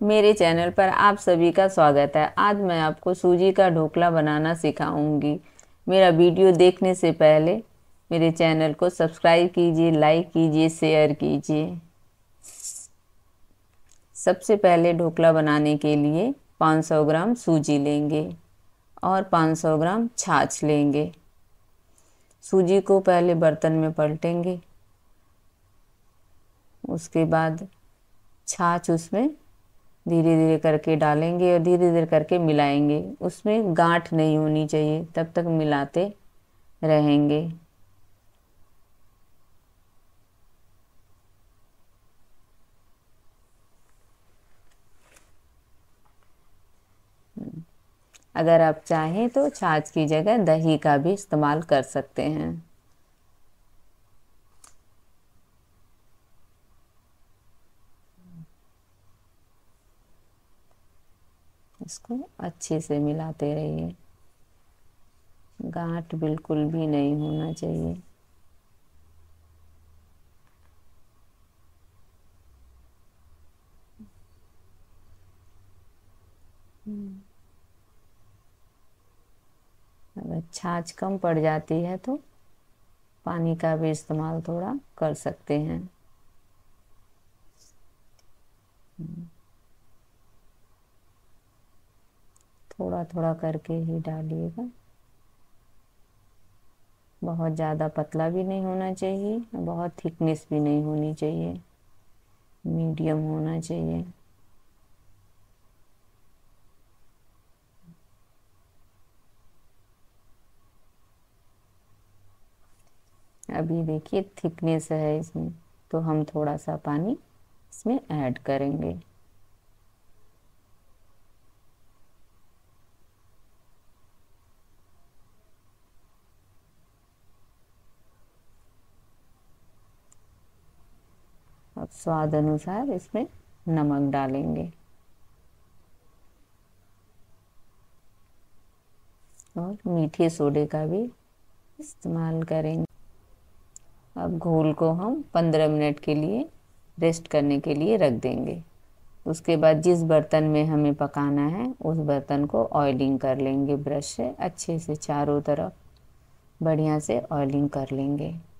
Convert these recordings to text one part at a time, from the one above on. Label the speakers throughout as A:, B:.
A: मेरे चैनल पर आप सभी का स्वागत है। आज मैं आपको सूजी का ढोकला बनाना सिखाऊँगी। मेरा वीडियो देखने से पहले मेरे चैनल को सब्सक्राइब कीजिए, लाइक कीजिए, शेयर कीजिए। सबसे पहले ढोकला बनाने के लिए 500 ग्राम सूजी लेंगे और 500 ग्राम छाछ लेंगे। सूजी को पहले बर्तन में पलटेंगे। उसके बाद छाछ उसमें धीरे धीरे करके डालेंगे और धीरे धीरे करके मिलाएँगे। उसमें गांठ नहीं होनी चाहिए, तब तक मिलाते रहेंगे। अगर आप चाहें तो छाछ की जगह दही का भी इस्तेमाल कर सकते हैं। इसको अच्छे से मिलाते रहिए। गांठ बिल्कुल भी नहीं होना चाहिए। अगर छाछ कम पड़ जाती है तो पानी का भी इस्तेमाल थोड़ा कर सकते हैं। थोड़ा थोड़ा करके ही डालिएगा। बहुत ज़्यादा पतला भी नहीं होना चाहिए बहुत थिकनेस भी नहीं होनी चाहिए। मीडियम होना चाहिए। अभी देखिए, थिकनेस है इसमें तो हम थोड़ा सा पानी इसमें ऐड करेंगे। अब स्वाद अनुसार इसमें नमक डालेंगे। और मीठे सोडे का भी इस्तेमाल करेंगे। अब घोल को हम 15 मिनट के लिए रेस्ट करने के लिए रख देंगे। उसके बाद जिस बर्तन में हमें पकाना है, उस बर्तन को ऑयलिंग कर लेंगे ब्रश से, अच्छे से चारों तरफ़ बढ़िया से ऑयलिंग कर लेंगे।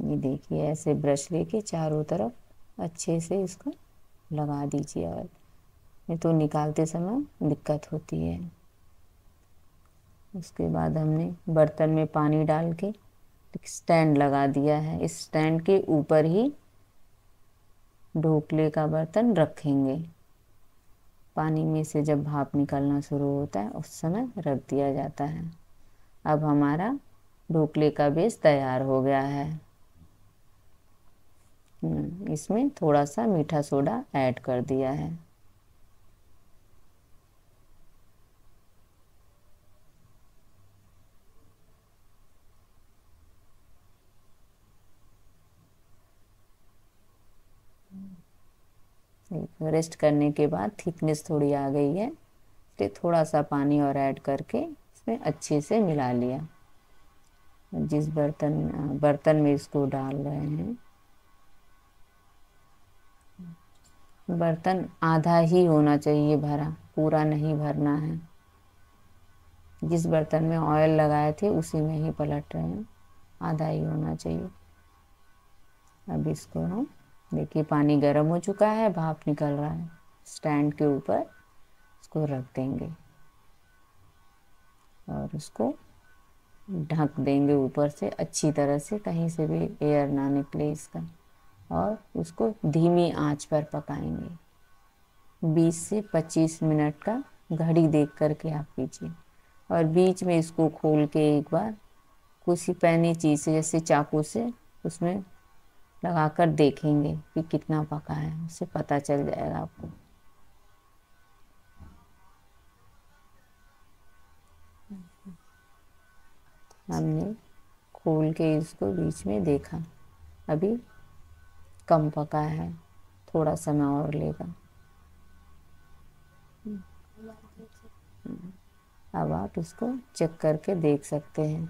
A: ये देखिए, ऐसे ब्रश लेके चारों तरफ़ अच्छे से इसको लगा दीजिए और नहीं तो निकालते समय दिक्कत होती है। उसके बाद हमने बर्तन में पानी डाल के स्टैंड लगा दिया है। इस स्टैंड के ऊपर ही ढोकले का बर्तन रखेंगे। पानी में से जब भाप निकलना शुरू होता है, उस समय रख दिया जाता है। अब हमारा ढोकले का बेस तैयार हो गया है। इसमें थोड़ा सा मीठा सोडा ऐड कर दिया है। रेस्ट करने के बाद थिकनेस थोड़ी आ गई है तो थोड़ा सा पानी और ऐड करके इसमें अच्छे से मिला लिया। जिस बर्तन बर्तन में इसको डाल रहे हैं। बर्तन आधा ही होना चाहिए भरा, पूरा नहीं भरना है। जिस बर्तन में ऑयल लगाए थे, उसी में ही पलट रहे हैं। आधा ही होना चाहिए। अब इसको हम, देखिए, पानी गर्म हो चुका है, भाप निकल रहा है। स्टैंड के ऊपर इसको रख देंगे। और उसको ढक देंगे ऊपर से, अच्छी तरह से, कहीं से भी एयर ना निकले इसका। और उसको धीमी आँच पर पकाएँगे। 20 से 25 मिनट का घड़ी देख करके आप कीजिए और बीच में इसको खोल के एक बार किसी पैनी चीज़ से, जैसे चाकू से, उसमें लगाकर देखेंगे कि कितना पका है। उससे पता चल जाएगा आपको। हमने खोल के इसको बीच में देखा। अभी कम पका है, थोड़ा समय और लेगा। अब आप इसको चेक करके देख सकते हैं।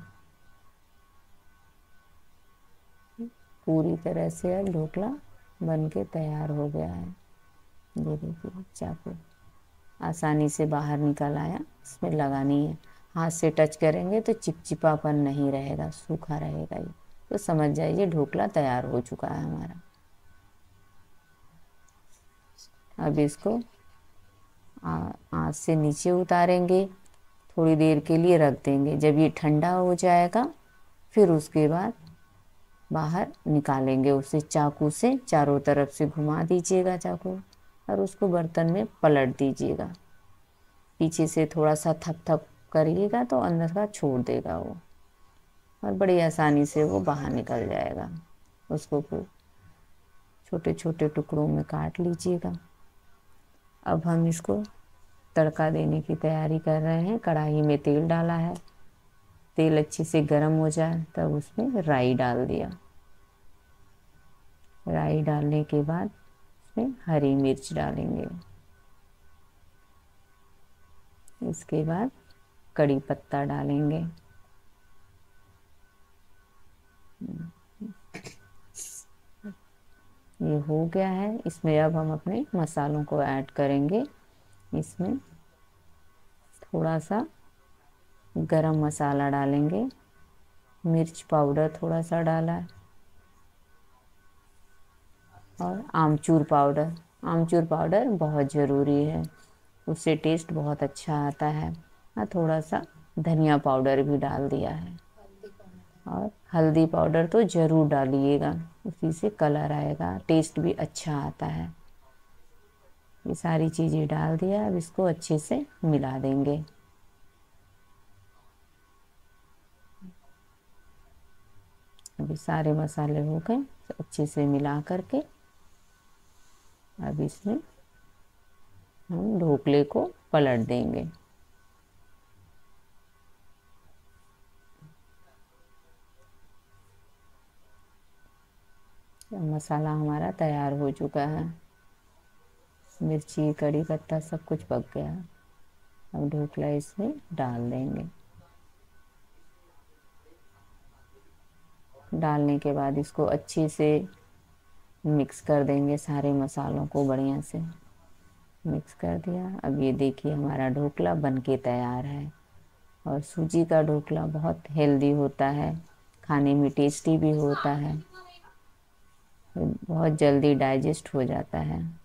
A: पूरी तरह से अब ढोकला बन के तैयार हो गया है। ये देखिए चाकू आसानी से बाहर निकल आया, इसमें लगानी है। हाथ से टच करेंगे तो चिपचिपापन नहीं रहेगा, सूखा रहेगा ये। तो समझ जाइए ढोकला तैयार हो चुका है हमारा। अब इसको आँच से नीचे उतारेंगे। थोड़ी देर के लिए रख देंगे। जब ये ठंडा हो जाएगा, फिर उसके बाद बाहर निकालेंगे उसे। चाकू से चारों तरफ़ से घुमा दीजिएगा चाकू और उसको बर्तन में पलट दीजिएगा। पीछे से थोड़ा सा थप थप करिएगा तो अंदर का छोड़ देगा वो और बड़ी आसानी से वो बाहर निकल जाएगा। उसको फिर छोटे छोटे टुकड़ों में काट लीजिएगा। अब हम इसको तड़का देने की तैयारी कर रहे हैं। कढ़ाई में तेल डाला है। तेल अच्छे से गर्म हो जाए, तब उसमें राई डाल दिया। राई डालने के बाद उसमें हरी मिर्च डालेंगे। इसके बाद कड़ी पत्ता डालेंगे। ये हो गया है। इसमें अब हम अपने मसालों को ऐड करेंगे। इसमें थोड़ा सा गरम मसाला डालेंगे। मिर्च पाउडर थोड़ा सा डाला है। और आमचूर पाउडर। आमचूर पाउडर बहुत ज़रूरी है। उससे टेस्ट बहुत अच्छा आता है। और थोड़ा सा धनिया पाउडर भी डाल दिया है। और हल्दी पाउडर तो ज़रूर डालिएगा, उसी से कलर आएगा, टेस्ट भी अच्छा आता है। ये सारी चीज़ें डाल दिया, अब इसको अच्छे से मिला देंगे। अभी सारे मसाले हो गए अच्छे से मिला करके, अब इसमें हम ढोकले को पलट देंगे। मसाला हमारा तैयार हो चुका है। मिर्ची, कड़ी पत्ता सब कुछ पक गया। अब ढोकला इसमें डाल देंगे। डालने के बाद इसको अच्छे से मिक्स कर देंगे सारे मसालों को बढ़िया से। मिक्स कर दिया। अब ये देखिए हमारा ढोकला बन के तैयार है। और सूजी का ढोकला बहुत हेल्दी होता है। खाने में टेस्टी भी होता है। बहुत जल्दी डाइजेस्ट हो जाता है।